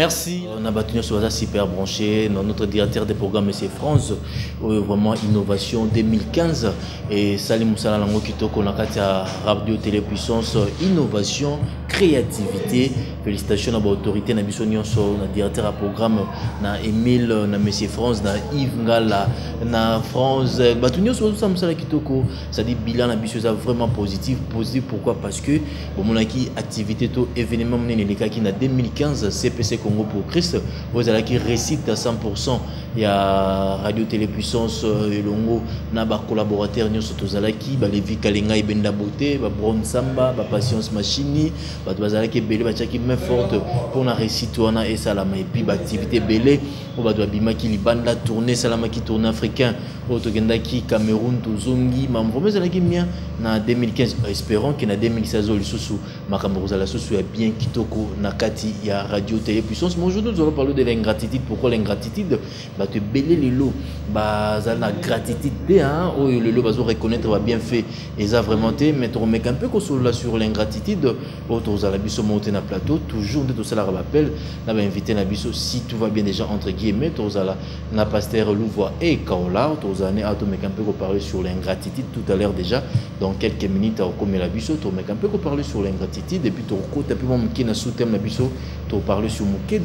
Merci. On a battu sur super branché. Notre directeur des programmes, c'est France. Vraiment innovation 2015. Et Salim Moussala Lango Kitoko, a Radio Télépuissance, innovation, créativité. Félicitations à l'autorité, na biso nyonso, na directeur à programme, na Emile, na Monsieur France, na Yves Ngala, na France. Battu nyonso ça Moussala Kitoko, ça dit bilan na biso vraiment positif. Positif pourquoi Parce que bon mon activité to événement les qui na 2015 CPC Congo pour Christ, vous allez qui récite à 100% il y a Radio Télépuissance elongo na ba collaborateur nyonso tozalaki ba Levi Kalenga ibenda beauté, ba Bron Samba, ba Patience Machini, ba bazalaki ebele batiaki main forte mpona réussite wana esalama epuis baactivité ebele oyo bato babimaki libanda tourne esalamaki tourne africain. Oyo tokendaki cameroun tozongi mambo ezalaki mia na 2015 espérons ke na 2016 oyo lisusu makambo kozala lisusu ya bien kitoko na kati ya radio télé puissance mais nous allons parler de l'ingratitude. Pourquoi l'ingratitude? Bato ebele lelo bazala na gratitude te oyo lelo bazo reconnaître babienfait eza vraiment te mais tokomeka mpe kosolola sur l'ingratitude. Oyo tozala biso monte na plateau. Toujours nde tosalaka bapel na bainvité na biso si tout va bien déjà entre guillemets. Tozala na pasteur louvois e kaola tozala ne atomeka mpe koparler sur l'ingratitude tout à l'heure déjà. Dans quelques minutes akokomela biso tomeka mpe koparler sur l'ingratitude. Et puis tokokota mpe mwa moke na sous-thème na biso toparler sur moke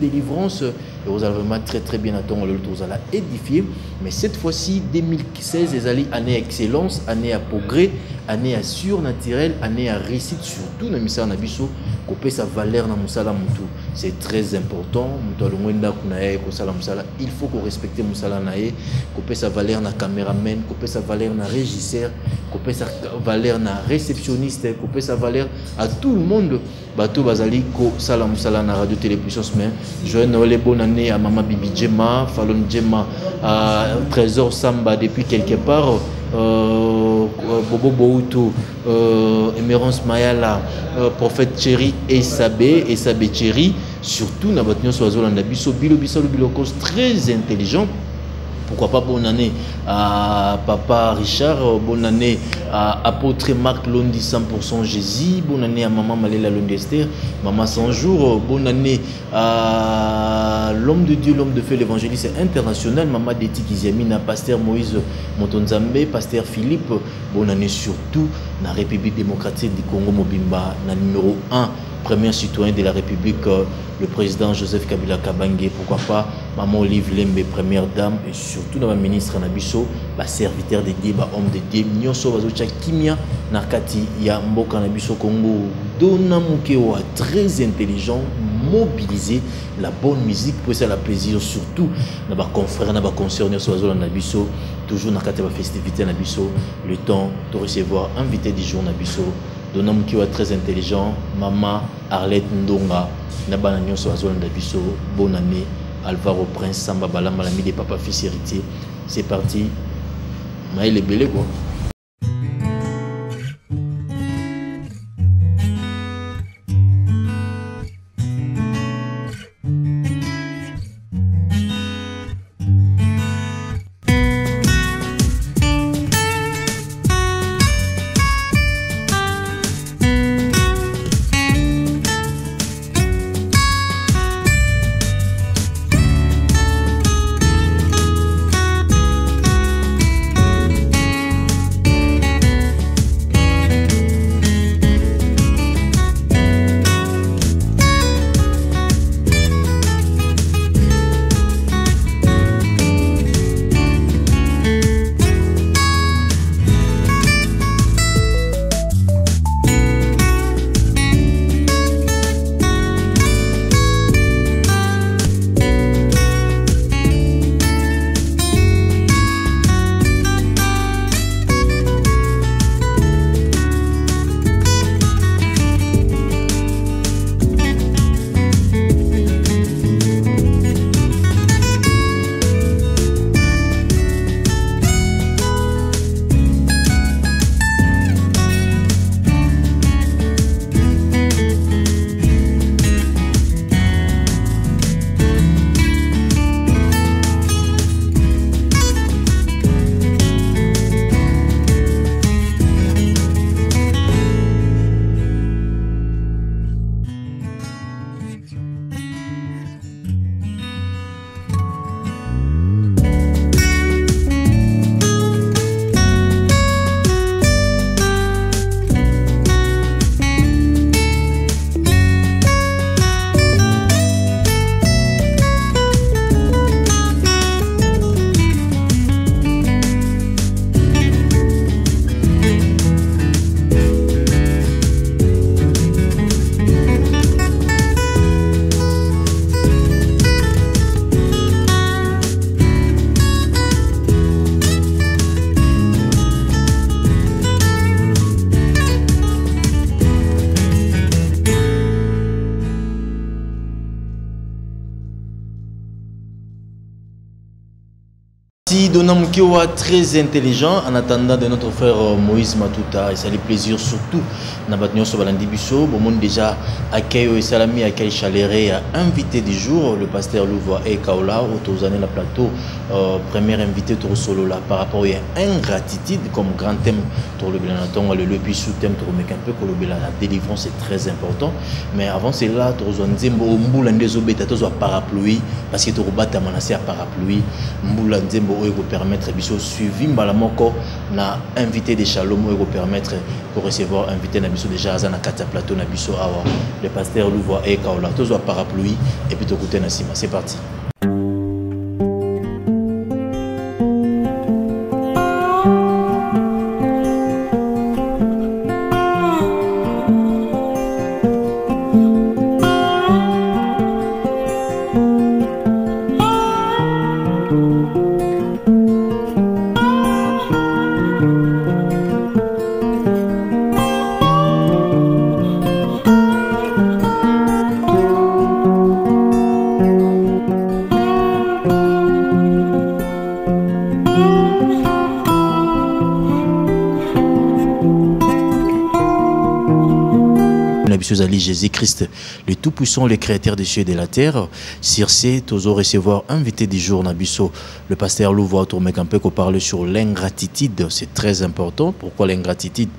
et ozala vraiment très très bien na ntongo lelo tozala édifié. Mais cette fois-ci 2016 ezali année excellence année à progrès année à surnaturel année à réussite surtout na misala na biso kopesa valeur na mosala mutu c'est très important moto alongwe ndako na ye kosala mosala il faut korespecte mosala na ye kopesa valeur na caméraman kopesa valeur na régisseur kopesa valeur na réceptionniste kopesa valeur à tout le monde bato bazali kosala mosala na radio télépuissance mais joye noele bonne année à mama bibi jema falon jema à trésor samba depuis quelque part euh, Bobo Boutou, euh, Emerance Mayala, euh, Prophète Chéri et Sabé, et Sabé Chéri, surtout Nabatnion Soazolanda Biso, Bilo Bissalo Bilokos, très intelligent. Pourquoi pas bonne année à Papa Richard, bonne année à Apôtre Marc Londi 100% Jésus, bonne année à Maman Malela Londester, Maman 100 jours, bonne année à l'homme de Dieu, l'homme de feu, l'évangéliste international, Maman Deti Kiziamina, Pasteur Moïse Motonzambe, Pasteur Philippe, bonne année surtout la République démocratique du Congo Mobimba, na numéro 1 premier citoyen de la République, le président Joseph Kabila Kabangé, pourquoi pas Maman Olive Lembe, première dame, et surtout dans le ministre Nabiso, bah, serviteur de Dieu, bah, homme de Dieu, Nyonso Bazocha Kimia, Nakati, ya Mboka Congo, Dona Mukeo, très intelligent, mobilisé, la bonne musique, pour ça la plaisir, surtout dans les confrères, dans les concerts, Nyonso Nabiso, toujours dans la festivité Nabiso, le temps de recevoir invité du jour Nabiso, qui est très intelligent, Maman Arlette Ndonga, Nabana Nyonso Azolanda Biso, bonne année, Alvaro Prince, Samba Balama, l'ami des papas fils héritiers. C'est parti. Maïle Belé quoi. Très intelligent, en attendant de notre frère euh, Moïse Matuta, et ça les plaisir surtout, Nabatnyo Sobalandi Bisso, bon monde déjà accueil et salami, accueil chaléré, invité du jour, le pasteur Louvois et Kaola, autour de la plateau, euh, premier invité tour solo là, par rapport à ingratitude comme grand thème, tour le bilan, le le sous thème, tour le un peu, que la délivrance c'est très important, mais avant c'est là, tour Nzembo, Mboula Ndezobeta, tour parapluie, parce que tour Bata Manassé à parapluie, oyo permettre biso suivi mbala na invité de Shalom oyo permettre pour recevoir invité na biso déjà aza na kati ya plateau na biso le pasteur Louvois et Kaola. Tozwa parapluie et puis tokute na nsima c'est parti Jésus-Christ, le Tout-Puissant, le Créateur des cieux et de la terre. Circé, tozo recevoir invité du jour Nabiso, le pasteur Louvois, tourmec un peu qu'on parle sur l'ingratitude. C'est très important. Pourquoi l'ingratitude?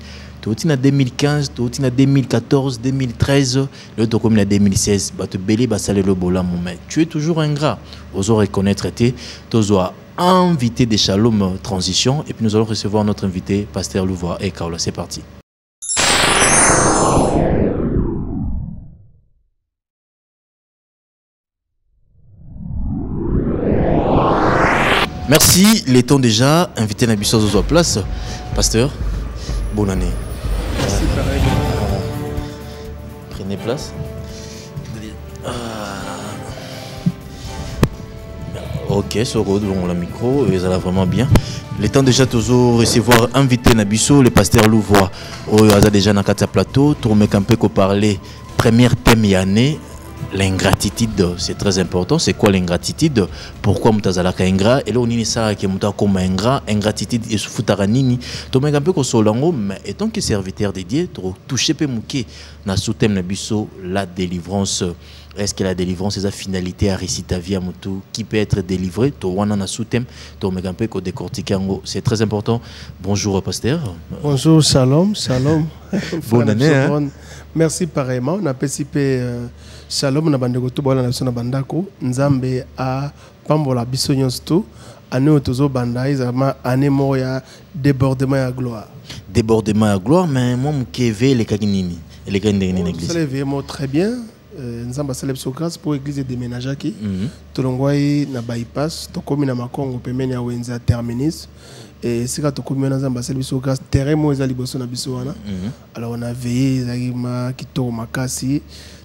Toti na 2015 toti na 2014 2013 le 2016 bato ebele basaleli bolamu mais tu es toujours ingrat. Ozo reconnaître te tozwa invité de Shalom Transition. Et puis nous allons recevoir notre invité pasteur Louvois. Et Kaola c'est parti Merci, les temps déjà. Invité Nabissos aux place. Pasteur, bonne année. Merci, pareil. Prenez place. Ah. Ok, sur devant le micro, ils allent vraiment bien. Les temps déjà toujours recevoir invité Nabisso, le pasteur Louvois. Oh, il déjà dans le plateau, tourner un peu parler première thème année l'ingratitude c'est très important. C'est quoi l'ingratitude? Pourquoi mutazalaka ingrat? Et là on esalaki mutu akoma ingrat? Ingratitude esufutaka nini? Tomeka mpe kosola yango mais étant que serviteur de dieu tokotouche mpe moke na sous-thème na biso la délivrance. Est-ce que la délivrance est la finalité à réciter ta vie à mutu qui peut être délivré? To wana na sous-thème. Tomeka mpe kodécortique yango. C'est très important. Bonjour pasteur. Bonjour shalom shalom. Bonne année hein? merci pareillement. Napesi mpe euh, shalom na bandeko to baola na biso na bandako. Nzambe apambola biso nyonso to année oyo tozobanda ezalama année moko ya débordement ya gloire. Débordement ya gloire mais mwa moke eve elekaki nini elekaki ndenge nini église église mo très bien. Euh, nzambe asala biso grâce mpo église edéménageaki mhm. tolongwai na bypass tokómi na makongo pembeni ya wenze ya terminus esika tokómi wana nzambe asali biso grâce terrain moko eza liboso na biso wana. Mhm. alors on a veillé ezalaki ma kitoko makasi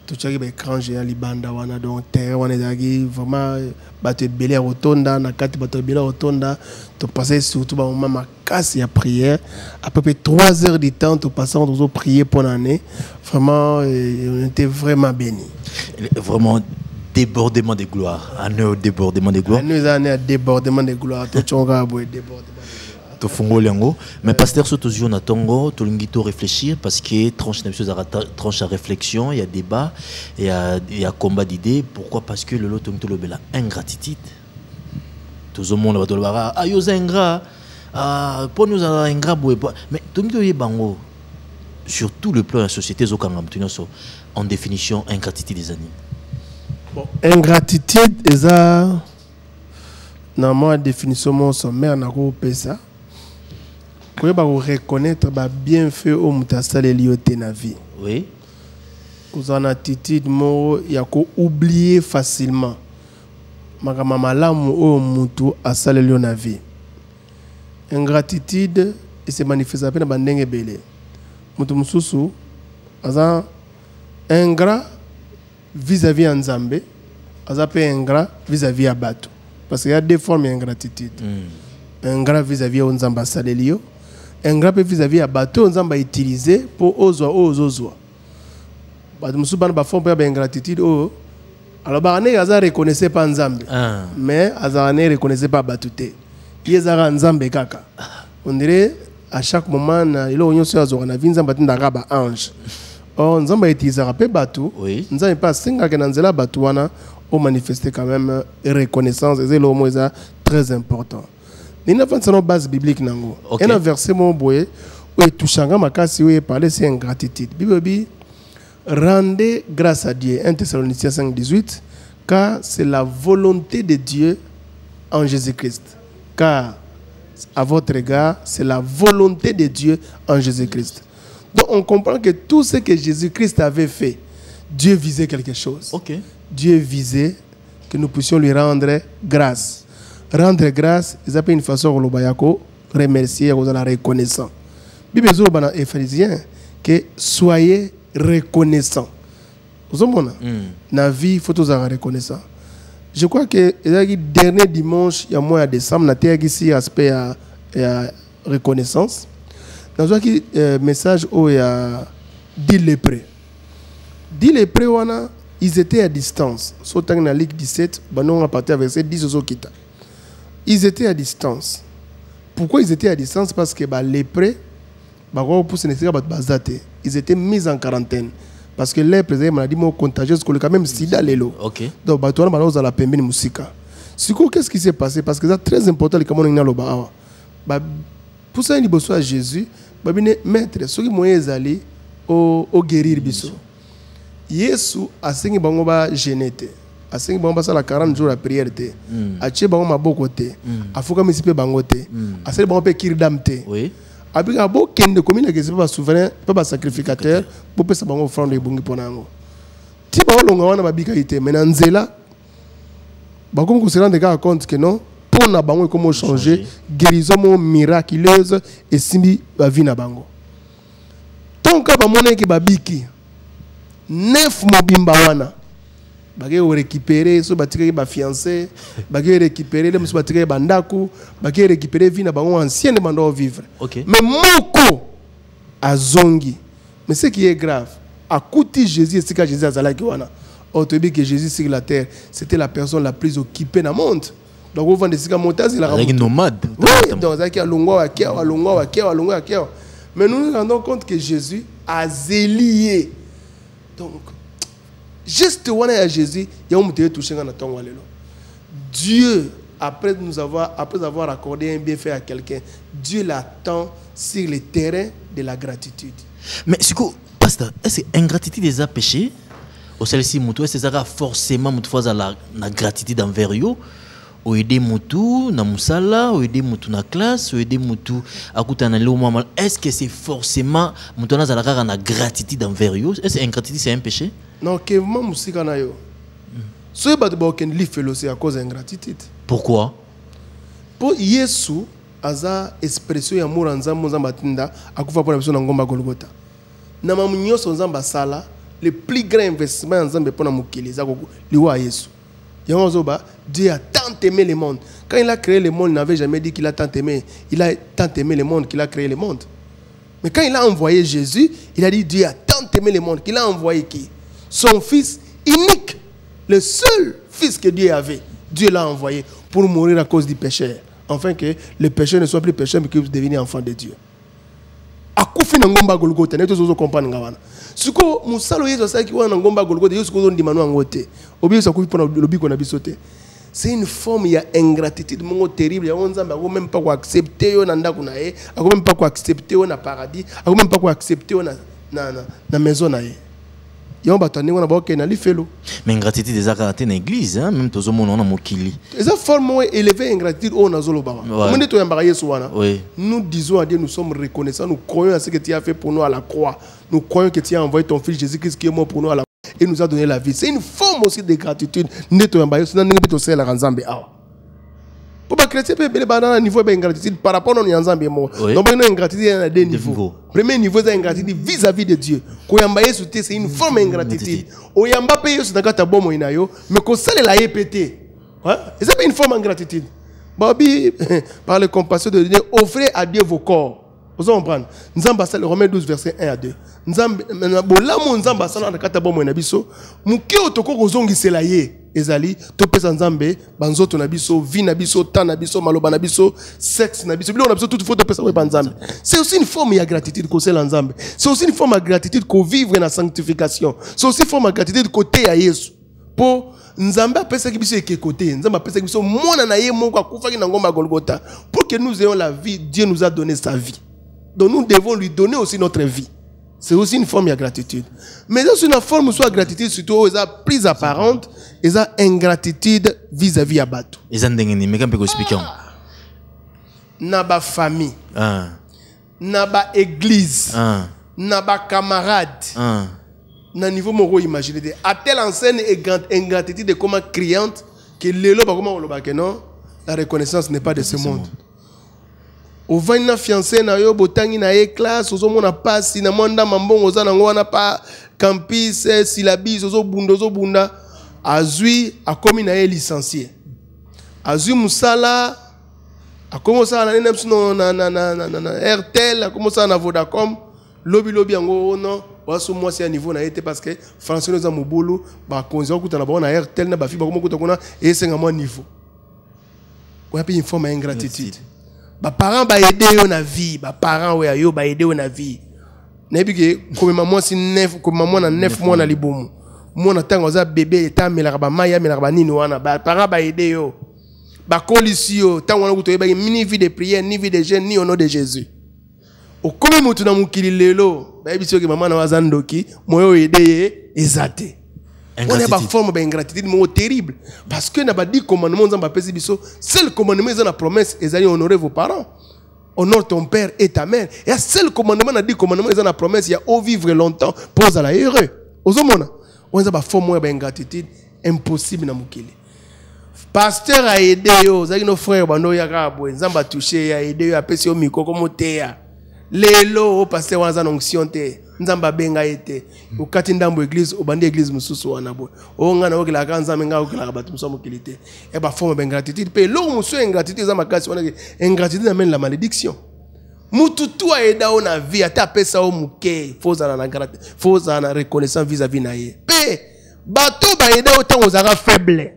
totiaki baécran géant libanda wana donc terrain wana ezalaki vraiment bato ebele ya kotonda na kati bato ebele ya kotonda. Topasai surtout bamoma makasi ya prière. À peu près 3 heures du temps topasaka tozoprier mpo na année. Vraiment on était vraiment béni vraiment débordement de gloire année débordement de gloire année eza année ya débordement de gloire totyongaka boye débordement tofungoli yango. Mais pasteur so tozwi na ntongo tolingi to réfléchir parce que tranche na biso ezalaka tranche ya réflexion ya débat ya, ya combat d'idée pourquoi? Parce que lelo tongi tolobela ingratitude. Tozomona bato olobaka ah yo oza ingrat. Mponi ozala ingrat boye mais tongi toyeba yango sur tout le plan ya société ezokanga moto nyonso en définition ingratitude eza nini bon, ingratitude eza na mwa définition moko sommaire nakopesa koyeba koreconnaître babienfait oyo moto asaleli yo te na vie oui. kozala na attitude moko ya koublie facilement makambo malamu oyo motu asaleli yo na vie ingratitude ese manifesta mpe na bandenge ebele. Moto mosusu aza ingrat vis-à-vis ya nzambe aza mpe ingrat vis-à-vis ya bato. Parce que ya deux formes ya ingratitude mm. ingrat vis-à-vis oyo nzambe asaleli yo ingrat mpe vis-à-vis ya bato oyo nzambe autilize mpo ozwa oyo ozozwa. Bato mosusu bana bafond mpe ya baingratitude oyo alobaka ndenge aza mpa nzambe mais azalaka ne reconnaisse mpa bato te. Ye ezalaka nzambe kaka. On dirait à chaque moment na eloko nyonso oyo azwaka na vi nzambe atindaka baange or nzambe autilisaka mpe bato. Nzambe mpe asengaka na nzela ya bato wana omanifeste quand même reconnaissance. Eza eloko moko eza très important ndenge nafandisa no base biblique nango. Ena verset moko boye oyo etushanga makasi oyo eparle c'est ingratitude. Bible bi rendez grâce à dieu. 1 thessaloniciens 5 18 car c'est la volonté de dieu en jésus-christ. Car à votre égard, c'est la volonté de Dieu en Jésus-Christ. Donc on comprend que tout ce que Jésus-Christ avait fait, Dieu visait quelque chose. Dieu visait que nous puissions lui rendre grâce. Rendre grâce, ils appellent une façon de remercier, de la reconnaissant. Bible dit dans Éphésiens que soyez reconnaissants. Vous comprenez? Na vie, tous être reconnaissants. Je crois que le dernier dimanche, il y a mois de décembre, a ici aspect à, à reconnaissance. Dans un euh, message où il y a 10 lépreux. 10 lépreux, wana, ils étaient à distance. Sautant dans la Ligue 17, bah, nous, on a parti à verset 10 aux kita. Ils étaient à distance. Pourquoi ils étaient à distance? Parce que bah, les lépreux, bah, on bah, ils étaient mis en quarantaine. Parce que les une maladie contagieuse, quand même sida lelo. Ok. Donc, bah, toi, on a la pembeni musika. Coup, qu'est-ce qui s'est passé? Parce que c'est très important, les Camerounais, dans le bas. Bah, pour ça, il y a Jésus, bah, bien, maître, ceux qui m'ont allé au, au guérir biso. Yesu asengi bango ba genete. Asengi bango basala 40 jours ya prière te. Atie bango maboko te. Afukami mpe bango te. Asali bango mpe kiridam te. Oui. abika bokende komi na kesi mpe basouverain mpe basacrificateur bopesa bango offrande ebongi mpona yango ti baolonga wana babika ye te mai na nzela bakomi koserande kaka compte ke non mpo na bango ekomi ochange guérison miraculeuse esimbi bavi na bango tonka bamonaki babiki nef mobimba wana bake korécupere so batikaki bafiancé bake récupere le mosusu batikaki bandako bake récupere vi na bango ancienne bando vivre. Ok. mais moko azongi. Mais ce qui est grave akuti jésus esika jésus azalaki wana? Or toyebi que jésus sur la terre c'était la personne la plus occupée na monde. Donc ovanda esika moto azelaka nomade. Oui, donc azalaki alongwa akewa alongwa akewa alongwa akewa mais nous nous rendons compte que jésus azeli ye donc geste wana ya jésus yango moto etouche nga na ntongo lelo dieu après nous avoir après avoir accordé un bienfait à quelqu'un dieu l'attend sur le terrain de la gratitude. Mais quoi, pasteur, est-ce que ingratitude des péché? Mutu, est-ce que ça forcément mutu faza la, la gratitude envers yo aider mutu na musala aider mutu na classe aider mutu akuta na leo mama est-ce que c'est forcément mutu na zalaka na gratitude envers yo? Est-ce ingratitude c'est un péché? Non kevema mosika na yo. Soki bato bakokende lifelo c'est à cause ya ingratitude pourquoi? Mpo yesu aza expression ya amour ya nzambe nzambe atinda akufa mpo na biso na ngomba golgota na mamu nyonso nzambe asala le plus grand investissement ya nzambe mpo na mokili eza liwa ya yesu. Yango azoba dieu a tant aimé le monde. Quand il a créé le monde il n'avait jamais dit qu'il a tant aimé. Il a tant aimé le monde qu'il a créé le monde. Mais quand il a envoyé Jésus, il a dit Dieu a tant aimé le monde qu'il a envoyé qui? Son fils unique, le seul fils que Dieu avait. Dieu l'a envoyé pour mourir à cause du péché. Afin que le péché ne soit plus péché, mais qu'il puisse devenir enfant de Dieu. C'est une forme ya ingratitude. Moko terrible. Yango nzambe ako même pas koaccepte yo na ndako na ye ako même pas koaccepte yo na paradis. Ako même pas koaccepte yo na, na, na, na maison na ye yango bato ya ndenge wana bakokende na lifelo mais ingratitude eza kaka te na église hein? même tozomona wana mokili. Eza forme moko élevé ingratitude oyo nazolobaka omo nde toyambaka yesu wana Nous disons à Dieu, nous sommes reconnaissants, nous croyons à ce que tu as fait pour nous à la croix. Nous croyons que tu as envoyé ton fils Jésus-Christ qui est mort pour nous à la croix et nous a donné la vie. C'est une forme aussi de gratitude. Neto yamba, sinon nous peut aussi la ranzambe awa. Pour les chrétiens, peut être dans un niveau d'ingratitude par rapport à nos nzambe. Oui. Donc, nous ingratitude il y a deux niveaux. niveaux. Premier niveau, c'est ingratitude vis-à-vis de Dieu. Koyamba yesu te, c'est une forme d'ingratitude. Oyamba pe yesu nakata bomo inayo, mais ko sale la yepete. Ouais? Et c'est pas une forme d'ingratitude. Babi, par le compassion de Dieu, offrez à Dieu vos corps. Vous comprenez? Nzamba sale Romains 12 verset 1 à 2. Nzamba bolamu nzamba sala na kata bomo na biso, muke otoko kozongisela ye. ezali sexe na biso. Biloko na biso tout faut topesa koyeba nzambe. C'est aussi une forme ya gratitude kosala nzambe. C'est aussi une forme ya gratitude kovivre na sanctification. C'est aussi une forme ya gratitude na ngomba ya golgota pour que nous ayons la vie dieu nous a donné sa vie donc nous devons lui donner aussi notre vie c'est aussi une forme de gratitude. Mais c'est une forme soit gratitude surtout ils ont plus apparente, ils ont ingratitude vis-à-vis à Batou. Ils ont ndengeni mais quand peut expliquer Na ba famille, Ah. na ba église, Ah. na ba camarade, Ah. na niveau moko imaginer de à telle enseigne ingrat- ingratitude de comment criante que lelo ba comment on que non, la reconnaissance n'est pas de ce monde. Ovandi na fiancé na yo botangi na ye classe ozomona pasi na mwa ndamba mbongo oza nango wana pa campus eh, silabis ozobunda ozobunda. Azwi akomi na ye licencié. Azwi mosala akomi osala na na biso na, na, na, na, na, na airtel akomi osala na vodacom. Lobilobi yango ono waso mwasi ya niveau na ye te parce que français eza mobulu bakonzi bakutana bango na airtel na bafi bakomi okuta kuna esenga mwa niveau. Oya mpe une forme ya ingratitude baparent baede yo na vie. Baparent oyo yo baede yo na vie. Nayebi ke komema mwasi komema mwana nef mois na libumu mwana ntango aza bebe eta amelaka bamai amelaka banini wana. Baparent baede yo. Bakolisi yo. Ntango wana kutu oyebaki ni vie de prière ni vie de jeune ni nom de jésus. Okomi motu na mokili lelo bayebisi yoke mama na yo moyo wana ya Ingratitude. baforme baingratitude moko terrible. Parce que na badi commandement nzambe apesi biso. Seul commandement eza na promesse ezali honorer vos parents. Honore ton père et ta mère. Ya seul commandement na di commandement eza na promesse ya o vivre longtemps mpo ozala heureux. Ozomona. Oyo eza baforme oyo ya baingratitude impossible na mokili paster aede yo ozalaki no frère bando oyaka boye nzambe atushe ye aede yo apesi yo mikoko moteya lelo o paster wana aza na onction te nzambe abenga ye te okati ndambo église obandi église mosusu wana boye oyo ngai naokelaka nzambe ngai okelaka bato mosusu ya mokili te ya baforme baingratitude mpe eloko mosusu ya ingratitude eza makasi wana ingratitude la malédiction mutu tu ayeda yo na vie apesa moke fo ozala na grate reconnaissant vis-à-vis na ye. Mpe bato bayeda yo ntango ozalaka faible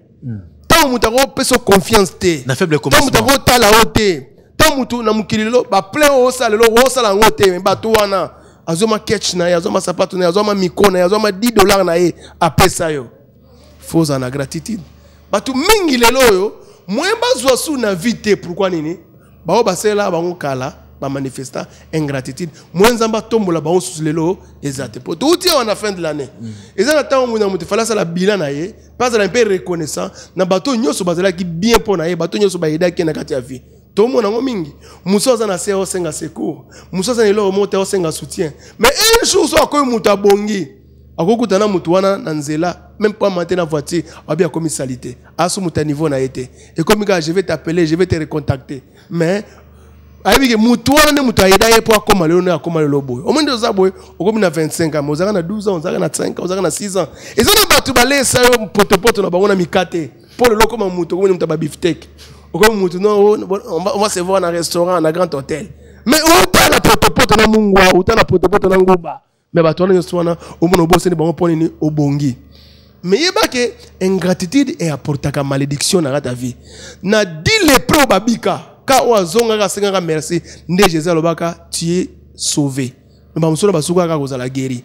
ntango moto akopesa yo confiance te. Na faible ntango moto commencement. akotala yo te. Ntango motu na mokili lelo baplein oyo osala lelo osala yango te me bato wana azwama ketch na ye azwama sapato na ye azwama miko na ye azwama 10 dollar na ye apesa yo. Fo ozala na gratitude bato mingi lelo oyo moyen bazwa su na vie te pourkui nini? Bao basalela bango kala bamanifesta ingratitude. Moyen nzambe atombola bango susu lelo eza po touti awa na fin de l'année. Eza na ntango moto na moto efali asala bilan na ye mpe azala mpe reconnaissant. Na bato nyonso bazalaki bien mpo na ye bato nyonso bayedaki ye na kati ya vie tomona yango mingi. Aza na se osenga secours. Mosu aza na eloko moko te osenga soutien. Mais un jour so akomi moto abongi akokuta na wana même voiture na ekomi kaka je vais t'appeler je vais te recontacter. Mais ayebi ke nde moto ayeda ye mpo lelo nde lelo boye. Omoi nde oza boye okomi na 25 ans ozalaka na 12 ans na 5 ans ozalaka na 6 ans. Eza na bato balesa yo potopoto na bango na mikate. Mpo lelo okóma moto okomi no on va se voir na restaurant na grand hôtel. Mais outa na potopoto na mungwa outa na potopoto na nguba me bato wana nyonso wana omona obosani bango mpo nini obongi me yeba ke ingratitude eapportaka malédiction na kati vie. Na di lepre oyo babika. Ka oyo azongaka asengaka merci. Nde jésus alobaka tu es sauvé. Me bamosusu basukaka kaka kozala guéri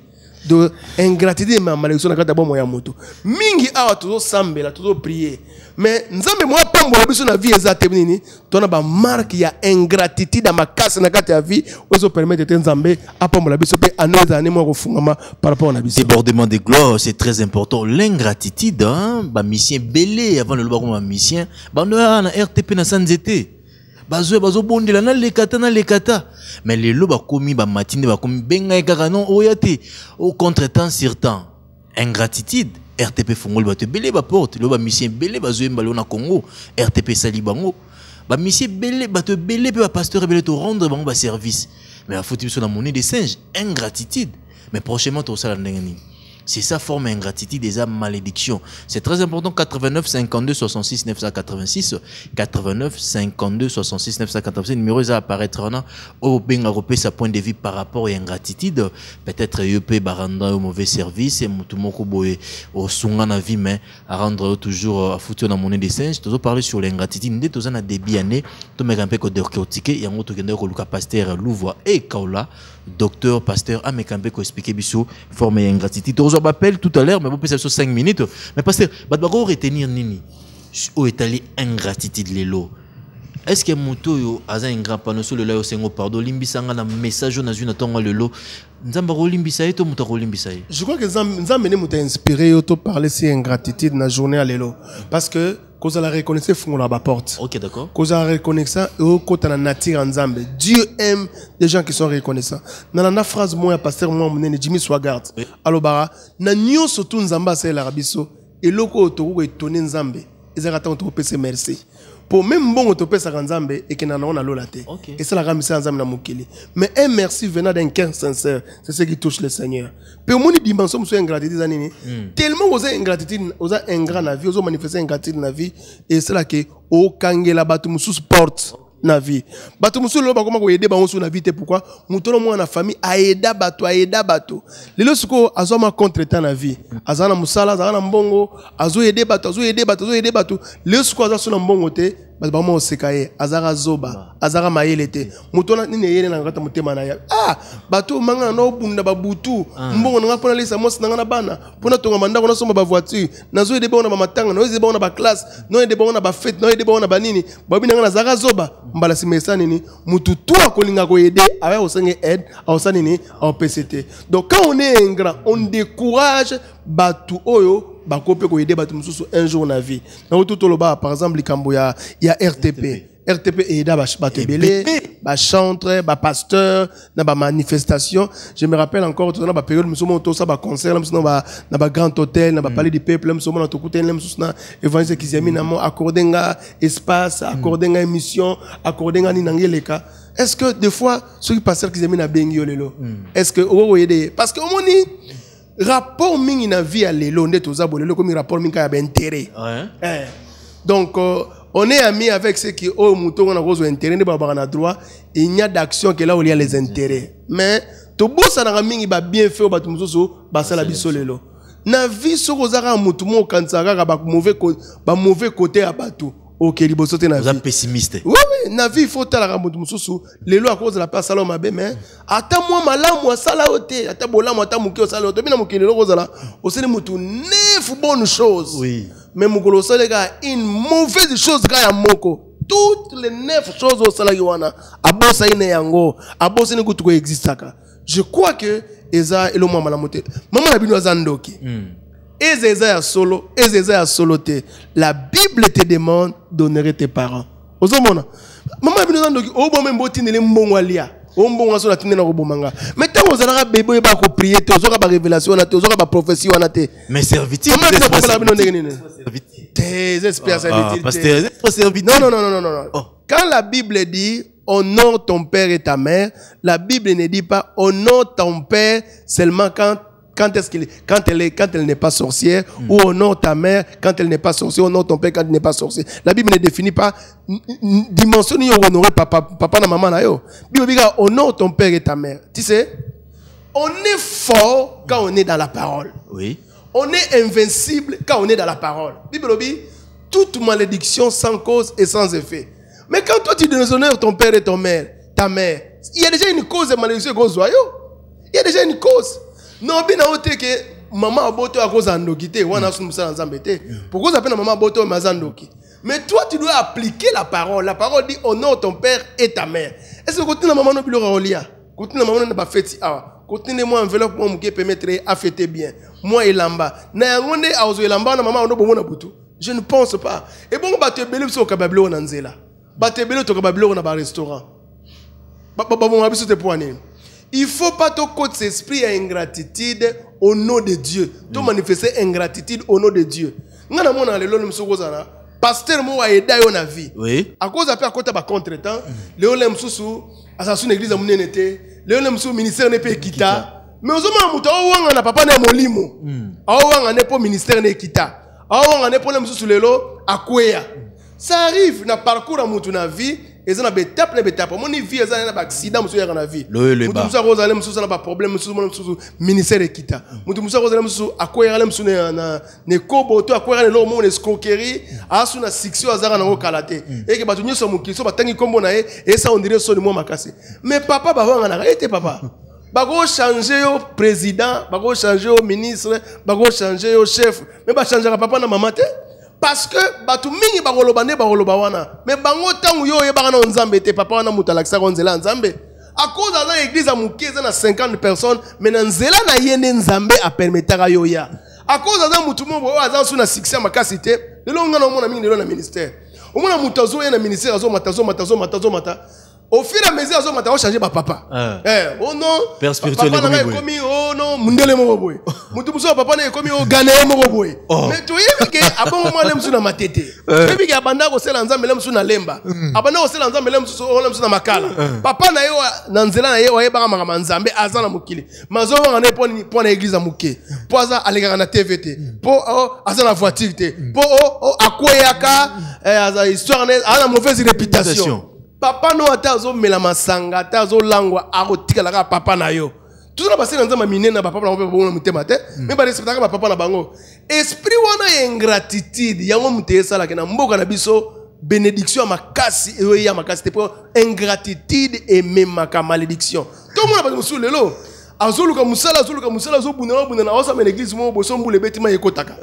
donc ingratitude ema malédiction na kati ya bomoi ya moto. Mingi awa tozosambela tozoprie mais nzambe mwa apambola biso na vie eza te nini? Tona bamarke ya ingratitude ya makasi na kati ya vie oyo ezopermettre te nzambe apambola biso mpe ano ezala ne mwa kofungama par rapport na biso Débordement de gloire, c'est très important. L'ingratitude, hein, mission belé, avant le loba comme mission, bah, on a na RTP na sanzete. Bazo, bazo bondela na lekata na lekata. Mais les loba komi, bah, matine, bah, komi, benga e kaka non, oyate. Au contre-temps, sur temps. Ingratitude. RTP fongol ba te belé ba porte. Loba mission belé, bazo yemba na Congo. RTP sali bango. Bah, mission belé, bah, te belé, bah, pasteur belé te rendre, bango, bah, service. Mais faute, sur la monnaie des singes. Ingratitude. Mais prochainement, tu as ça la ndenge nini? C'est ça forme ingratitude des âmes malédiction. C'est très important. 89 52 66 986 89 52 66 986 numéro ça apparaître na au benga sa point de vue par rapport à ingratitude peut-être pe baranda au mauvais service et mutu moko boye au sunga na vie mais à rendre toujours à foutu na monnaie des singes. Toujours parler sur l'ingratitude. Nde toza na débit année. To meka mpe ko décortiquer yango to kende ko luka pasteur Louvre et Kaula docteur pasteur ameka mpe ko expliquer biso forme ingratitude to appel tout à l'heure mais sur 5 minutes. Mais pasteur bako retenir nini. O etali ingratitude lelo est-ce que moto yo aza lelo yo sengo pardon? Limbisanga na message na zwi na ntongo lelo nzambe akolimbisa ye to moto je crois que inspiré parler si ingratitude na journée ya lelo parce que kozala reconnaissance fungola porte. ok d'accord. Kozala reconnaissant ekota na nature nzambe dieu aime des gens qui sont reconnaissants. Na na phrase moya pasteur mwa monene jimmy swagard alobaka na nyonso tu nzambe asalelaka biso eloko oyo tokoki etone nzambe ezalaka ntango tokopesa merci pour même mbongo topesaka nzambe ekenda nango na lola te. Esalaka misala nzambe na mokili. Mais un merci venant d'un cœur sincère c'est ce qui touche le seigneur. Mpe omoni dimension mosusu ya ingratitude eza nini? Hmm. tellement oza ingratitude oza ingrat na vie ozomanifeste ingratitude na vie esalaka okangela bato mosusu porte na vie. Bato mosusu lelo bakoma koyede bango so na vie te. Pourquoi? Moto no mwana na famille ayeda bato ayeda bato. Lelo sikoyo azwa ma contre temps na vie. Azala na mosala azala na mbongo azoyede bato azoyede bato azoyede bato. Lelo sikoyo aza so na mbongo te bato bama oseka ye azalaka zoba azalaka mayele te. Moto wana nini eyele na kata motema na ye ah! Bato manga na obunda babutu ah. mbongo nanga mpona lesa mwasi nanga na bana. Mpona tonga bandako nasomba bavoiture nazoyede bango na bamatanga naoyede bango na baklasse naoyede bango na bafete naoyede bango na banini babi nanga nazalaka zoba. Mbala nsima esa nini? Motu to akolinga koyede aya osenge aide aosa nini? Aopesa te. Donc quand on est ingrat on décourage bato oyo bakope koyede bato mosusu un jour na vie par exemple likambo ya, ya rtp rtp eyeda bato ebele bachantre bapasteur na bamanifestation je me rappelle encore toza na bapériode mosusu mona tosa baconcert na mosusu na bagrand hôtel na bapalais du peuple mosusu mona tokutani na mosusu na évangile na mo accorde nga espace accorde nga émission accorde nga nini nange eleka est ce que des fois soki pasteur yo lelo est ce que okokoyede? Parce que omoni rapport mingi na vie ya lelo nde toza bolelo komi rapport mingi kaka ya baintérêt. Eh. donc euh, on est ami avec ceux qui oyo moto ngo na kozwa intérêt nde balobaka na droit il n'y a d'action que là où il y a les intérêts. Mais tobosanaka mingi babienfait oyo bato mosusu basala biso lelo. na vie soki oza kaka motu mo okanisaka kaka bamauvais côté ya bato ok liboso te na vie. pessimiste. Oui oui na vie il faut talaka moto mosusu. Lelo akozala mpe asala mabe mais ata mwa malamu asala yo te ata bolamu ata moke osala yo te bina mokili lelo kozala osali motu neuf bonne chose oui. mais mokolo osali kaka une mauvaise chose kaka ya moko. Toutes les neuf choses osalaki wana abosani na yango abosani kutu koexistaka je crois que eza elo mwa malamu te. Mama na bino aza ndoki. Mm. Ya solo ya solo te la bible te demande d'honorer tes parents. Ozomona. Mama bino eza ndoki oboma mbo otindeli mbongo alia ombongo aso natinde na koboma nga me ntango ozalaka bebe oyeba koprie te ozwaka barévélation wana te ozwaka baprophétie wana te mais servitude mama bino akosalaka bino ndenge nini te eza esprit ya servitude non non non non non. Oh. quand la bible dit honore ton père et ta mère la bible ne dit pas honore ton père seulement quand quand est-ce qu'il quand elle est quand elle n'est pas sorcière mm. ou honore ta mère quand elle n'est pas sorcière honore ton père quand il n'est pas sorcier la bible ne définit pas dimension ni honorer papa papa na maman na yo. Bible dit honore ton père et ta mère. Tu sais on est fort quand on est dans la parole. Oui. On est invincible quand on est dans la parole. Bible dit toute malédiction sans cause et sans effet. Mais quand toi tu déshonores ton père et ton mère ta mère il y a déjà une cause de malédiction cause il y a déjà une cause non bina o te ke mama aboto akozala ndoki te wana asuni mosala nzambe te. Pokoza mpe na mama aboto oyo aza ndoki? Mais toi tu dois appliquer la parole. La parole dit honore ton père et ta mère. Est ce kotina mama no biloko akolia kotina mama no na bafeti awa kotinde mwa enveloppe mwa moke permettre afete bien. Mwa elamba na yango nde azwa elamba wana mama ono bomona butu. Je ne pense pas. Ebongo bato ebele biso okaba biloko na nzela. Bato ebele tokaba biloko na barestaurant baboma biso te mpo nini il faut pas te côté esprit à ingratitude au nom de Dieu. Tu mm. manifester ingratitude au nom de Dieu. Nga na mona lelo mso kozana pasteur mo aida yo na vie. Oui. À cause après à côté ba contretemps, lelo le msusu asa su église munene te, lelo le msusu ministère ne pe kita. mais ozomona moto aowanga na papa na ye molimo aowanga ne mpo ministère na ekita aowanga ne mpo na mosusu lelo akweya ça arrive na parcours ya motu na vie eza na betape na betape omoni vie eza na baaccident mosusu eyaka na vie. Motu mosusu akozala mosusu na baproblème mosusu mona mosusu ministère ekita. Motu mosusu akozala mosusu akweyaka na mosusu na ekobo to akweyaka na eloko moko na escroquerie. Asu na succès oyo azalaka nango kala te eke bato nyonso ya mokili so batangi nkombo na ye esa ondire soni mwa makasi. Mais papa bavanganaka ye te papa bakochange yo président bakochange yo ministre bakochange yo chef. Mais bachangeaka papa na mama te? Parce que bato mingi bakoloba nde bakoloba wana. Me bango ntango yo oyebaka na nzambe te papa wana moto nzela nzambe. Akoze aza na eglize na 50 personnes me na nzela na ye nde nzambe apermetaka yo ya. Akoze aza motu moko oyo aza na succès ya makasi te. Lelo nga na omona mingi lelo na ministère. Omona moto azoya na ministère azomata azomata azomata azomata au fur et à mesure azomata aochange bapapa eh, oh non. Papa na ngai ekomi oh non. Mundele moko boye. Motu mosusu papa na ekomi o ghaneye moko boye. Mais toyebi ke abongo mwa le mosusu na matete toyebi ke abanda kosala nzambe le mosusu na lemba. Abanda kosala nzambe le mosusu le mosusu na makala. Papa na ye na nzela na ye wayebaka makambo ya nzambe aza na mokili. Ma mpo na eglize ya moke mpo aza alekaka na tv te mpo aza na voiture te mpo akweyaka aza histoire aza na mauvaise réputation papa no ata azomela masanga ata azolangwa akotikala kaka papa na yo. Tozala basali na nzambe minene na bapapa na bango mpe babongo na motema te me barespectaka bapapa na bango. Esprit wana ya ingratitude yango moto esalaka na mboka na biso bénédiction ya makasi eya makasi te mpo ingratitude ememaka malédiction. Tomona bato mosusu lelo azoluka mosala azoluka mosala azobundana obundana aosamela eglise moko boso mbula ebetima ekotaka.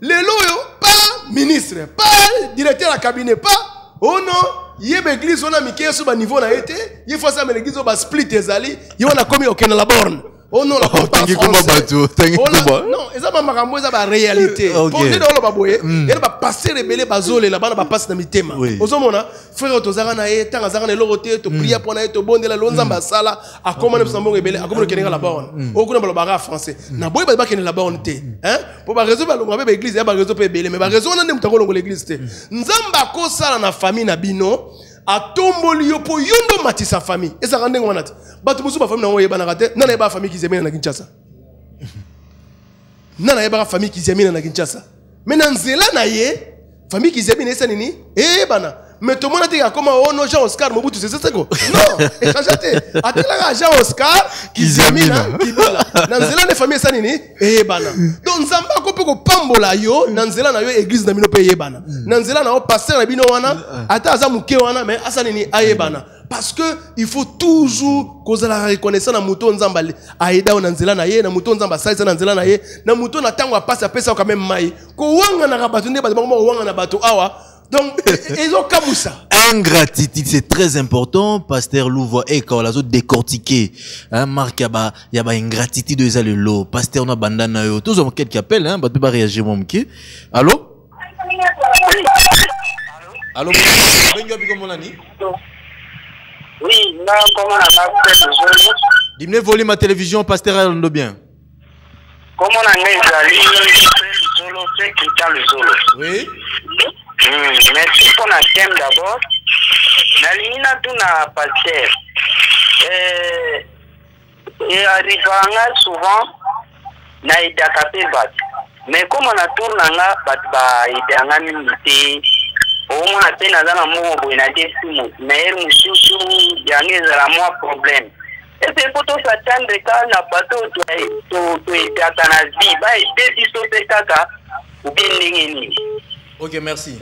Lelo oyo pa ministre pa directeur ya cabinet pa oh non ye baeglise wana mike yeso baniveau na ye te ye fo asamela eglise oyo basplit ezali ye wana akomi okende la borne non eza bamakambo eza baréalité nde oloba boye yana bapaster ebele bazolela bana bapasi na mitema ozomona frère oyo tozaka na ye ntango azaka na eloko te topria mpo na ye tobondela lo nzambe asala akoma na biso mbongo ebele akomi okendenga la borne oyo kuna balobaka français. Naboyi bato bakende la borne te mpo bareseau balongola mpe baeglise ya bareseau mpe ebele mais bareseau wana nde moto akolongola eglise te. Nzambe akosala na famille na bino atomboli yo mpo yo ndo matisa famille. Ezalaka ndenge wana te bato mosusu bafamille nango oyebanaka te nana yebaka famille na kinshasa. Nana yebaka famille kizemina na kinshasa. Me na nzela na ye famille kizemina esa nini? Eyebana me tomona te akoma ono jean oscar mobutu seseseko non echange te atelaka jean oscar kizemina kibala na nzela nde famille esa nini? Eyebana donc nzambe ako mpe kopambola yo na nzela na yo eglise na bino mpe eyebana na nzela na yo paster na bino wana. Ata aza moke wana mais asa nini ayebana parce que il faut toujours kozala reconnaissant na moto nzambe ayeda yo na nzela na ye na moto nzambe asalisa na nzela na ye na moto na ntango apasi apesa yo quand même mai kowanganaka bato nde bato bango kowanga na bato awa donc ezokabusa ingratitude c'est très important. Pasteur louvoa eka azo décortiquer hein, marque yaba yaba ingratitude eza lelo pasteur na banda na yo tozwa quelques appels hein, bato mpe baréagir mwa moke allo allo bengi wapi komona ni Oui, non, comment on a fait le Dimne volume à télévision, pasteur Alondo bien. Comment on a solo, c'est qui t'a le solo. Oui. Mmh, merci la thème d'abord. nalingi natuna paster eh, arrivanga souvent naidaka mpe bato mais koma na tour na nga bato baidanga mingi te omona mpe naza na moko boye na desimu mayere mosusu yango ezala mwa problème epe mpo tosatandre kaka na bato toedaka na vie baede biso mpe kaka ubie ndenge nini ok merci.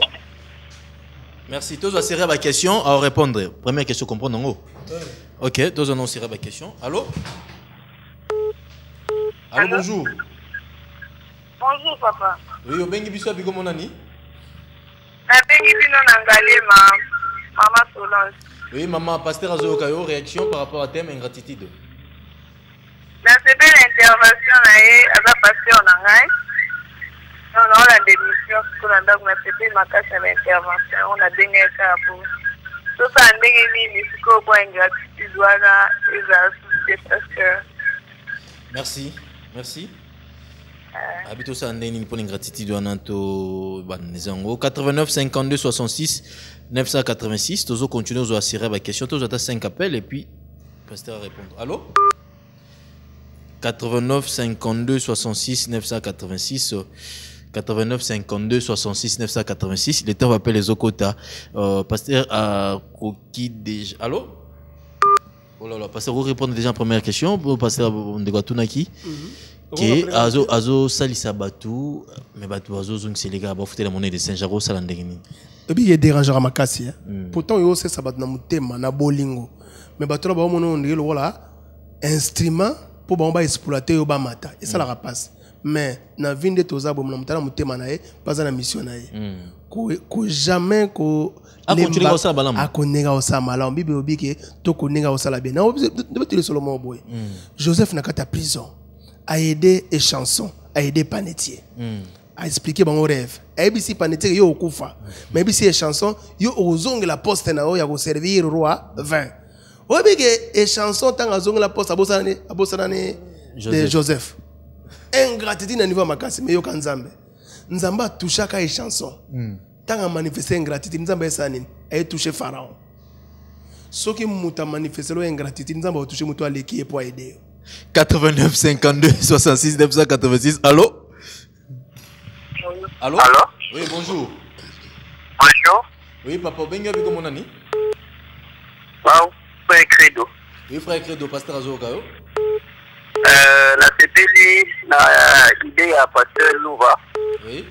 Merci. Tozwa série ba question. À répondre première question comprendre nango ok tozwa non série ba question. Allô? Allô bonjour. Bonjour papa. Oui obengi biso api komona ni nabengi bino na ngalema mama solange. Oui mama pasteur azoyoka yo réaction par rapport à thème ingratitude. Nasepeli intervention na ye aza pasteur na ngai no naolanda émission sikola ndako nasepeli makasi na baintervention yango nabengaki kaka po tosala ndenge nini sikoyo bwa ingratitude wana ezala susi parce que merci merci. Abi tosala ndenge nini mpona ingratitude wana to baneza yango 89 52 66 986 tozocontinue ozwa assurer baquestion tozwa ata 5 appel et puis pasteur à répondre. Allô? 89 52 66 986 89 52 66 986 le temps va appeler les okota euh, pasteur a coquille déjà. Allô? Oh là là pasteur vous répondre déjà en première question pasteur ndeko tunaki ke azo azo salisa batu. Mais batu azozongisa eleka bafutela monnaie de saint jacques osala ndenge nini oyebi ye dérangeaka makasi eh? pourtant oyo osesa bato na motema na bolingo. Mais bato na baomona ndenge lokola instrument mpo bango baexploite oyo bamata esalaka mpasi mais na vi nde toza boye na moto na motema na ye mpo aza na mission na ye. Ko- ko jamais ko Akontinue kosala malamu? bible elobi ke tokondenga kosala bien. Nde lisolo moko boye. Joseph na kati ya prison aide échanson aide panetier. Aexplike bango rêve. Ayebisi panetier yo okufa. Mais ayebisi échanson yo okozongela poste na yo ya koservir roi 20 oyebi ke échanson ntango azongela poste abosana Joseph. de joseph ingratitude na niveau ya makasi me yoka nzambe. Nzambe atushaka échanson ntango amanifeste ingratitude nzambe ayesala nini? Ayetouche pharaon. Soki moto amanifestelo ingratitude nzambe aotushe moto aleki ye mpo aide yo. 89 52 66 986 allô allô Allô oui bonjour. Bonjour. oui papa obengi obi komona nani Wow. Frère Credo. oui frère credo pasteur azoyoka yo nasepeli na idée ya pasteur Louva. oui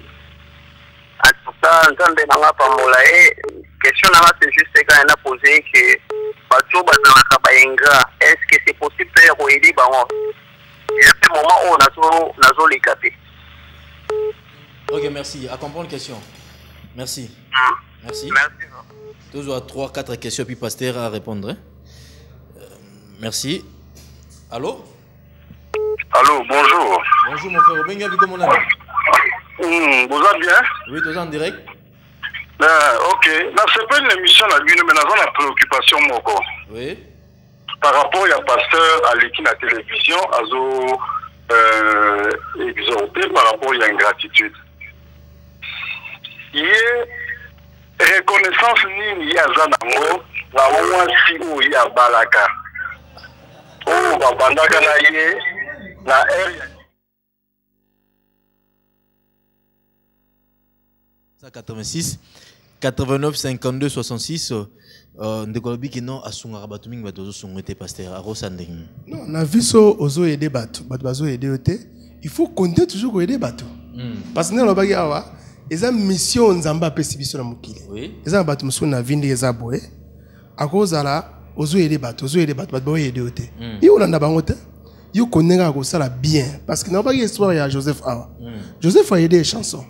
En tout cas, nzambe nanga pambola ye. Question nanga c'est juste quand on a posé que bato bazalaka baingra. Est-ce que c'est possible mpe ya koyedi bango? Pe moment oyo nazo nazoleka te. ok merci à comprendre question merci Hmm. merci Merci. tozwa 3 4 questions puis pasteur à répondre hein? Euh, merci allô? Allô, bonjour. bonjour mon frère obi komona nani Hmm, vous allez bien oui toza en direct. Euh, Ok, nasepeli na émission na bino me naza na préoccupation moko oui. Par rapport ya pasteur aleki na télévision azo euh, exhorté par rapport ya ingratitude. Ye reconnaissance nini ye aza nango na mwasi oyo ye abalaka oyo babandaka na na ere ya 186 89 52 66 euh, ndeko alobi ke non asungaka bato mingi bato ozosunga te paster akosa ndenge non na vie so ozoyede bato. Bato bazoyede yo te. Il faut konte toujours koyede bato. Parce que nde alobaki awa eza mission nzambe apesi biso na mokili. Oui. Eza na bato mosusu na vi ndenge eza boye. Akozala ozoyede bato ozoyede bato bato baoyede yo te. Yo olanda bango te? Yo kondengaka kosala bien. Parce que nalobaki histoire ya joseph awa joseph ayede echanson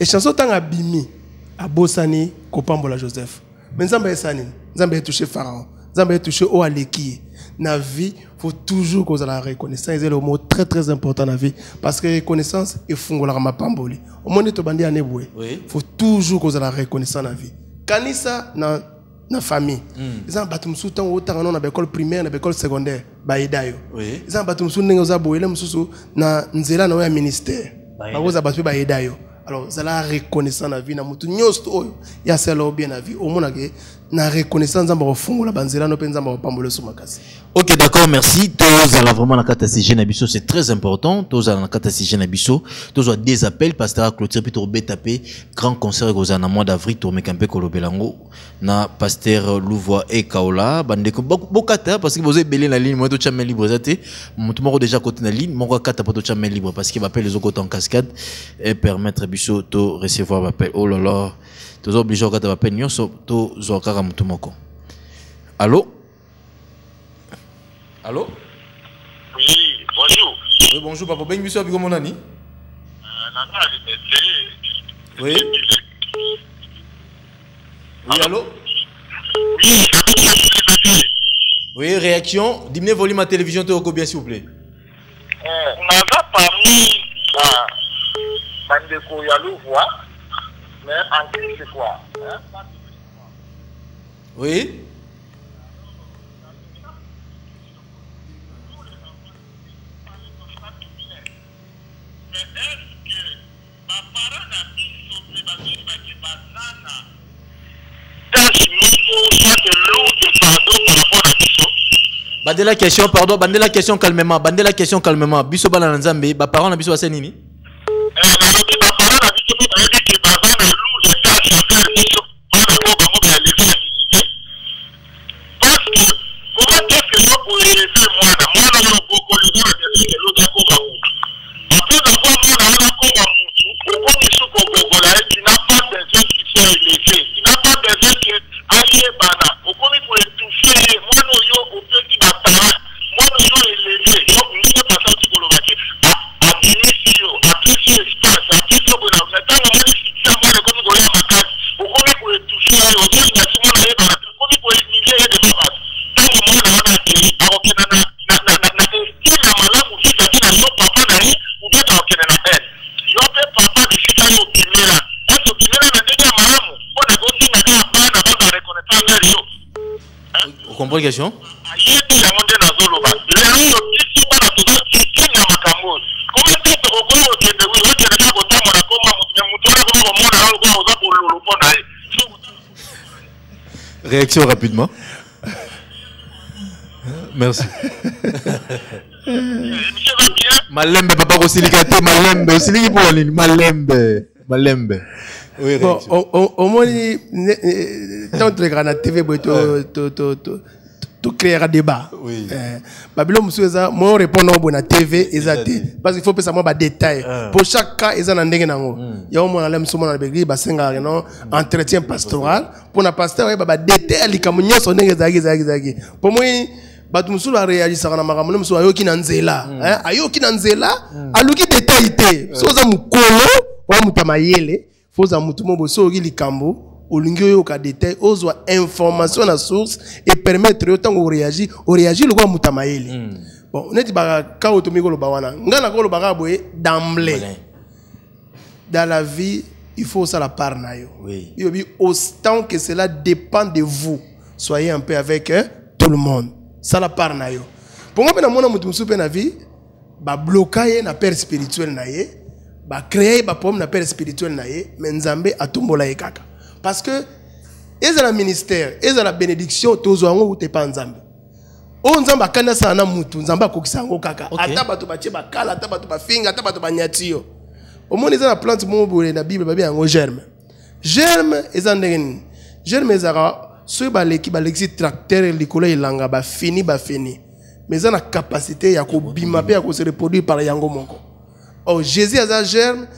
echanson ntango abimi abosani kopambola joseph. Me nzambe ayesala nini nzambe ayetouche pharaon. Nzambe ayetouche oyo aleki ye na vie faut toujours kozala reconnaissance. Eza le mot très très important na vie. Parce que reconnaissance efungolaka mapamboli omoni tobandi ane boye Oui. faut toujours kozala reconnaissant na vie. Kanisa na, na famille. Eza na bato mosusu ntango otanga no na baekole primaire na baekole secondaire bayeda yo. Eza na bato mosusu ndenge oza boyele mosusu na nzela na yo ya ministère. Bakozala bato mpe bayeda yo alors zala reconnaissant na vie na motu nyonso oyo ye asala yo bien na vie omonake na reconnaissant nzambe akofungola banzela no mpe nzambe akopambola so makasi Ok, d'accord, merci. Tozala vraiment la carte à CG Nabiso, c'est très important. Tozala la carte à CG Nabiso. Tozala des appels, pasteur à clôture, puis tourbe tapé, grand concert gozana na mois d'avril, tourme campé kolobelango, na pasteur Louvois et Kaola, bandeko, bokata, parce que vous avez belé la ligne, moi, to chamel libre, zate, mon moko déjà côté na ligne, mon kata pas to chamel libre, parce les autres côtés en cascade, et permettre biso to recevoir l'appel. Oh là là, tozo obligé au kata l'appel, nyonso, to zo kaka mutu moko. Allô? Allô? Oui, bonjour. Oui, bonjour, papa. Ben, monsieur, comment nani? Oui. Oui, allô? Oui, réaction. Diminuez volume à la télévision, te bien, s'il vous plaît? naza parmi bandeko ya louvoa mais en crise quoi hein? Oui. mais est-ce que baparent na biso mpe bazwi bake baza na tâche moko soit lourde pardon biso bandela question question calmement bandela question calmement biso bana na nzambe baparent na biso base nini nalobi bapara na biso mpo bayebi ke baza na lourde tâche à faire biso wana po bango baeleve ya dignité parce que comment est-ce que yo koeleve mwana mwana oyo kokoleva na desike eloko akoba mutu après avoir mwana wana akoba mutu okomi su kobobola ye tu n'as pas besoin qu'il soit élevé tu n'as pas besoin ke ayebana okomi koetouche ye mwana oyo opesi batara mwana oyo eleve yo ndenge pasa oti koloba ke abimisi yo apesi yo espace apesi yo bona na ntango moni fikisa mwana ekomi koya makasi okomi koetouche ye ozolinga si mwana yebana te okomi koemilie ye dema bato ntango mwana wana akei akokenda na estime ya malamu vis-à-vis na yo papa na ye ubeta akokende na ene yo mpe papa bisika yo okimela ese okimela na ndenge ya malamu mpona kosinga kaka bana baza reconnaissant mare yo okomprendre question ayebi yango nde nazoloba lelo yokisi bana toza kisini ya makambo oyo koma te tokokoyi okende wi okende kaka kotambola koma motu me motu wana koma komona na lokola oza kololo mpo na ye réaction rapidement merci malembe papa kosilika te malembe osiliki mpo nini malembe malembe oui, bon ne- eh, ntango tolekaka na tv boye to- to- to- to- tocréera débat. Oui. Eh, babilo mosusu eza mo répondre yango boye na tv eza te parce qu'il faut pesa mwa badétail pour chaque cas eza na ndenge nango. Yango mona le mosusu mona na beglise basengaka no entretien pastoral. Mpona paster oyeba badétail ya likambo nyonso ndenge ezalaki ezalaki ezalaki. Mpo moi bato mosusu baréalisaka na makambo nde mosusu ayoki na nzela. Eh, ayoki na nzela aluki détail te. So oza mokolo oya moto ya mayele fo ozala motu mo boye so oyoki likambo olingi oyoka détail ozwa information na source epermettre yo ntango oréagi oréagi lokola moto ya mayele. Bon neti baka oyo tomi koloba wana ngai nakoloba kaka boye d'emblée Voilà. dans la vie il faut osala part na yo. Oui. yobi autant que cela dépend de vous. Soyez un peu avec hein, tout le monde. Sala part na yo. Mpongo mpe namona moto mosusu mpe na vie babloka ye na père spirituel na ye bacréa ye baproblème na père spirituel na ye me nzambe atombola ye kaka parce que ezala ministère ezala bénédiction tozwa yango ute epa nzambe. Oyo nzambe akandi asala na mutu nzambe akokisa yango kaka. Ata bato batie bakala ata bato bafinga ata bato banyati yo omoni eza na plante moko boye na bible babi yango germe. Germe eza ndenge nini? Germe ezalaka soki baleki balekisi tracteur likolo ya elanga bafini bafini. Mais eza na capacité ya kobima mpe ya kose reproduire par yango moko. Or jésus aza germe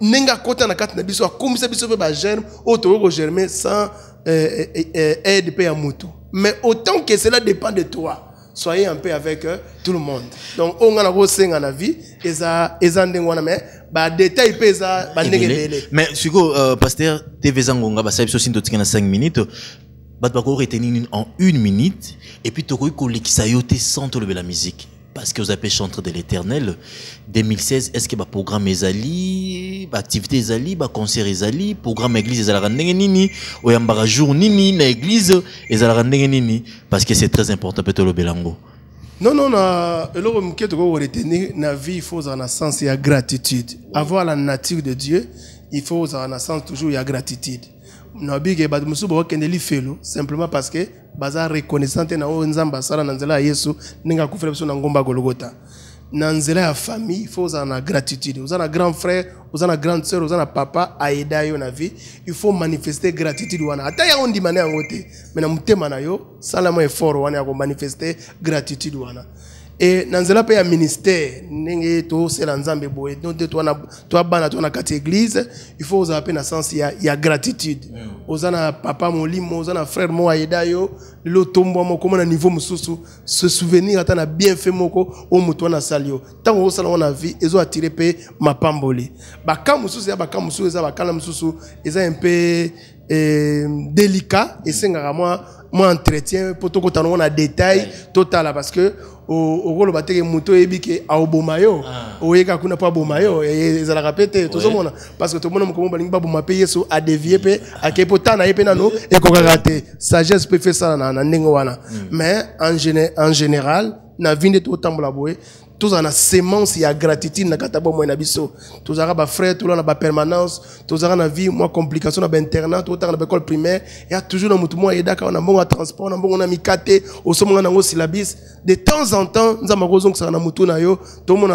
ndenge akɔta na kati na biso akomisa biso mpe bagerme oyo tokoki kogerme sans euh, euh, euh, aide mpe ya motu mais autant que cela dépend de toi soyez un peu avec euh, tout le monde. Donc oyo ngai nakosenga na vie eza eza ndenge wana mais badetail mpe eza bandenge Ebele. mais sikoyo euh, pasteur tv zangonga basali biso sini totika na 5 minutes. Bato bakoki retenir en une minute et puis tokoki kolekisa yo te sans tolobela musique parce que oza mpe chantre de l'éternel 2016 est ce que baprogramme ezali baactivité ezali baconcert ezali programme église ezalaka ndenge nini oyambaka jour nini na église ezalaka ndenge parce que c'est très important mpe tolobela yango non non na eloko moke tokoki na vie il faut ozala na sens ya gratitude. Avoir la nature de dieu il faut ozala na sens toujours ya gratitude nabike bato mosusu bakokende lifelo simplement parce baza reconnaissant te na oyo nzambe asala na nzela ya yesu ndenge akufela biso na ngomba ya golgota na nzela ya famille ifat ozala na gratitude. Oza na grand frère oza na grande sœur oza na papa ayeda yo na vie. Il faut manifester gratitude wana. Ata yango ndima na yango te me na motema na yo salama effort wana ya komanifeste gratitude wana e na nzela mpe ya ministère. Ndenge tosala nzambe boye. Towana- toabana to na kati ya église il faut ozala mpe na sens ya, ya gratitude. Oza na papa molimo oza na frère moko ayeda yo lelo otombwama okóma na niveau mosusu se souvenir ata na bienfait moko oyo moto wana asali yo. Ntango osala ngo na vie ezoatire mpe mapamboli baka mosusu eza baka mosusu eza bakala mosusu eza mpe eh, délicat. Esengaka mwa mwa entretien mpo tokota nango na détail totala parce que o- okoloba teke moto oyebi ke aoboma yo oyeka kuna mpo aboma yo e- ezalaka mpe te tozomona parce que tomona mokomo balingi baboma mpe yesu adevie mpe akei mpo ta na ye mpe nano ekokaka te sagesse mpe fe sala na, ndenge wana mais en, général na vi nde totambola boye tozala na sémence ya gratitude na kati ya bomoi na biso. Tozalaka bafrère na bapermanence tozalaka vie mwa complication na na primaire. Ya toujours na motu na mbongo ya transport na na mikate osomonga de temps en temps nzambe akozongisaka na na yo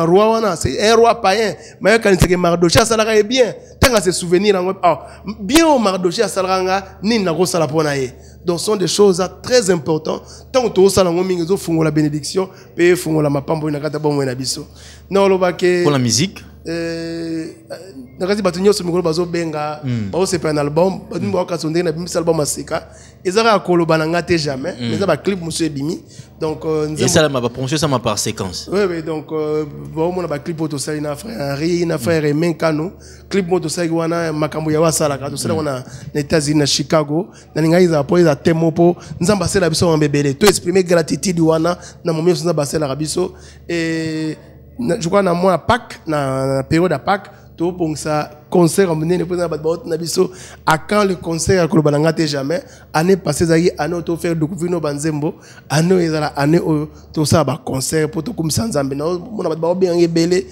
roi wana c'est un roi païen. Mayekaniseke mardoché asalaka ye bien ntango ase souvenir ah, bien oyo mardoché asalaka na donc ce sont des choses très importantes. Bénédiction mpe efungola mapambo oyo na kati ya bomoi na biso na olobake pour la musique Eh, nakati bato nyonso mikolo bazobenga bazosepela na album bato bakokasa ndenge na bimisa album ya sika. Eza kaka koloba na nga te jamais mais eza baclip mosusu ebimi. Donc euh, esalama bapromotion esalama par séquence. Oui, donc euh, baomona baclip oyo tosali na frère henri na frère emin kano clip moko tosalaki wana makambo yawo asalaka tosalaki wana na états-unis na chicago. Nalingai ezala mpo eza te mo mpo nzambe asalaka biso ebele to exprime gratitude wana. Na momi nyonso nzambe asalaka biso. Na- je crois na mwa ya pâque na, na période ya pâque tobongisa concert monene mpo na bato baoti na à quand le concert ya koloba na jamais. Année passé ezalaki année oyo tofaire découvrir no banzembo. Année oyo ezala année oyo tosala baconcert mpo tokumisa nzambe naomona bato baobenganga ebele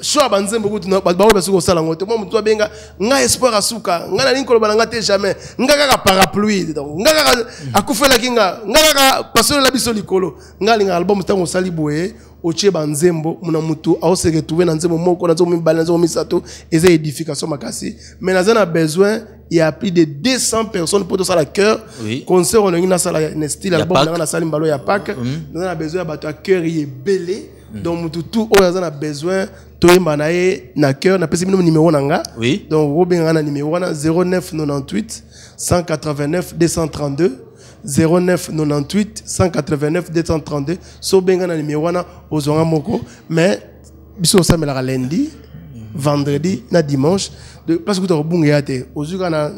sho ya banzembo kutu na- bato baoyo basuki kosala ngo te mwa motu abenga nga espoir asuka nga nalingi koloba na nga te jamais. Nga kaka parapluie donc. Nga kaka akufelaki nga nga kaka pasolela biso likolo. Nga alinga album ntango osali boye otie banzembo muna mutu aose retrouve na nzembo moko na nzembo mibale na nzembo misato eza édification makasi. Mais naza na besoin ya plus de 200 personnes mpo tosala cœur. Oui. concert olingi nasala na style album Pâques. nanga nasali mbalo ya pake naza na besoin ya bato ya cœur ebele donc mutu tu oyo aza na besoin toyemba na ye na cœur. Napesi bino nimero na nga donc obenga na wana 0998 189 232 0998 189 232 so benga na nimero wana ozwanga moko mais biso osamelaka lundi vendredi na dimanche de place kuta kobungeya te ozwi kaka na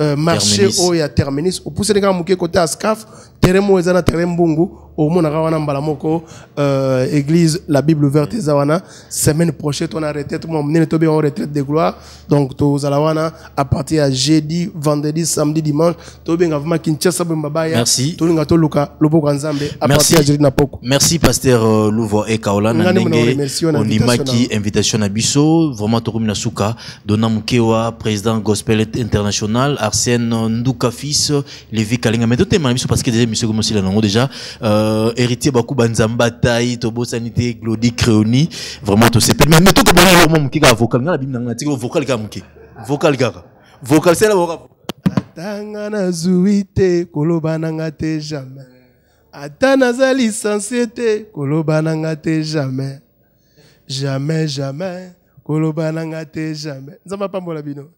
euh, marché Terminus. oyo ya terminus opusani kaka moke kote ya scaf terrain moko eza na terrain mbungu. Omonaka wana mbala moko euh, église la bible ouverte eza wana. Semaine prochaine tona retraite mwa monene tobenga ngo retraite de gloire donc tozala wana à partir ya jeudi vendredi samedi dimanche. Tobenga vraiment kinshasa mabaya Merci. tolinga toluka loboko ya nzambe à Merci. partir ya jeudi na poko merci pasteur euh, louvo ekaola na ndenge ondimaki invitation na biso. Vraiment tokomi na suka dona mukewa président gospel international arsène nduka fils levi kalinga. Mais totema na biso parce que déjà émission komosila nango déjà. Euh, héritier bakuba nzamba tai tobosani te glodi créoni vraiment tosepeli mais mais tokobona mwa moke kaka vocal nga na bimi nanga natiki vocal kaka moke vocal vocal sela vocal jamais. Ata naza koloba jamais. Jamais jamais koloba bino